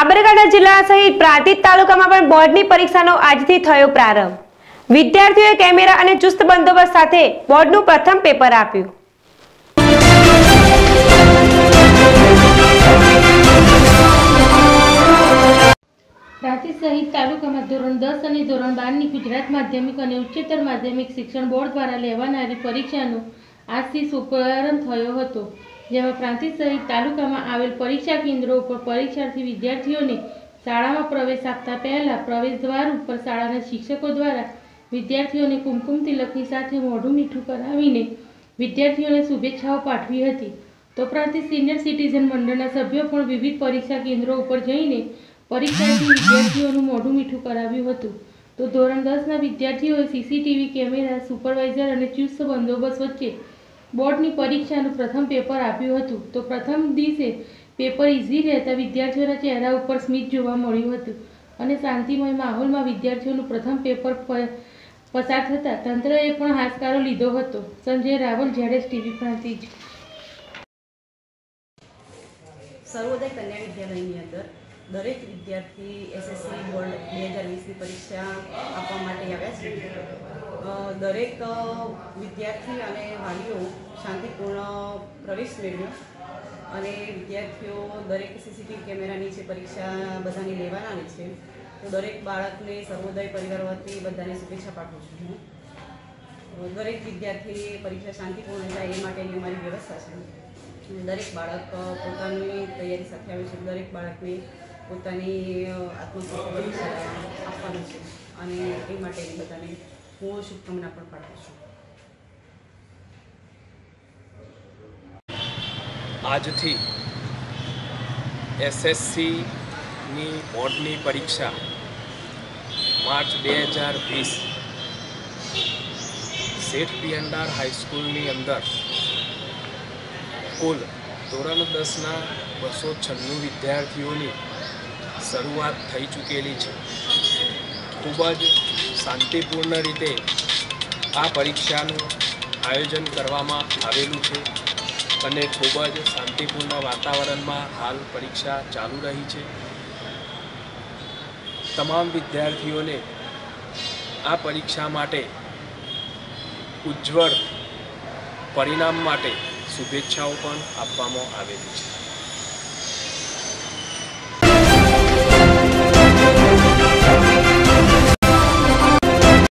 સાબરકાંઠા જિલ્લા સહિત પ્રાંતિજ તાલુકામાં પણ બોર્ડની પરીક્ષાનો આજથી થયો પ્રારંભ. વિદ્યાર્થીઓએ કેમેરા અને ચુસ્ત બંદોબસ્ત સાથે બોર્ડનું પ્રથમ પેપર આપ્યું. પ્રાંતિજ સહિત તાલુકામાં ધોરણ દસ અને ધોરણ બારની ગુજરાત માધ્યમિક અને ઉચ્ચતર માધ્યમિક શિક્ષણ બોર્ડ દ્વારા લેવાનારી પરીક્ષાનો આજથી શુભારંભ થયો હતો. જેમાં પ્રાંતિજ સહિત તાલુકામાં આવેલ પરીક્ષા કેન્દ્રો ઉપર પરીક્ષાર્થી વિદ્યાર્થીઓને શાળામાં પ્રવેશ આપતા પહેલા પ્રવેશ દ્વાર ઉપર શાળાના શિક્ષકો દ્વારા વિદ્યાર્થીઓને કુમકુમ તિલકની સાથે મોઢું મીઠું કરાવીને વિદ્યાર્થીઓને શુભેચ્છાઓ પાઠવી હતી. તો પ્રાંતિજ સિનિયર સિટીઝન મંડળના સભ્યો પણ વિવિધ પરીક્ષા કેન્દ્રો ઉપર જઈને પરીક્ષાર્થી વિદ્યાર્થીઓનું મોઢું મીઠું કરાવ્યું હતું. તો ધોરણ દસના વિદ્યાર્થીઓએ સીસીટીવી કેમેરા, સુપરવાઇઝર અને ચુસ્ત બંદોબસ્ત વચ્ચે બોર્ડની પરીક્ષાનું પ્રથમ પેપર આપ્યું હતું. તો પ્રથમ દિવસે પેપર ઇઝી રહેતા વિદ્યાર્થીઓના ચહેરા ઉપર સ્મિત જોવા મળ્યું હતું અને શાંતિમય માહોલમાં વિદ્યાર્થીઓનું પ્રથમ પેપર પસાર થતાં તંત્રએ પણ હાશકારો લીધો હતો. સંજય રાવલ જ્યારે ટીવી પ્રાંતિજ સર્વોદય કન્યા વિદ્યાલયની અંદર દરેક વિદ્યાર્થી એસએસસી બોર્ડ બે હજાર વીસની પરીક્ષા આપવા માટે આવ્યા છે. દરેક વિદ્યાર્થી અને વાલીઓ શાંતિપૂર્ણ પ્રવેશ મેળવ્યો અને વિદ્યાર્થીઓ દરેક સીસીટીવી કેમેરાની છે પરીક્ષા બધાની લેવાનાની છે. તો દરેક બાળકને સર્વોદય પરિવાર વતી બધાને શુભેચ્છા પાઠવું છું હું. દરેક વિદ્યાર્થીની પરીક્ષા શાંતિપૂર્ણ જાય એ માટેની અમારી વ્યવસ્થા છે. દરેક બાળક પોતાની તૈયારી સાથે આવે છે. દરેક બાળકને પોતાની અ, આપવાનું છે. અને એ માટેની બધાને હું શુભકામના પણ પાઠવું છું. આજથી એસએસસીની બોર્ડની પરીક્ષા માર્ચ બે હજાર વીસ શેઠ પિયંડાર હાઈસ્કૂલની અંદર કુલ ધોરણ દસના બસો છન્નું વિદ્યાર્થીઓની શરૂઆત થઈ ચૂકેલી છે. ખૂબ જ શાંતિપૂર્ણ રીતે આ પરીક્ષાનું આયોજન કરવામાં આવેલું છે અને ખૂબ જ શાંતિપૂર્ણ વાતાવરણમાં હાલ પરીક્ષા ચાલુ રહી છે. તમામ વિદ્યાર્થીઓને આ પરીક્ષા માટે ઉજ્જવળ પરિણામ માટે શુભેચ્છાઓ પણ આપવામાં આવેલી છે.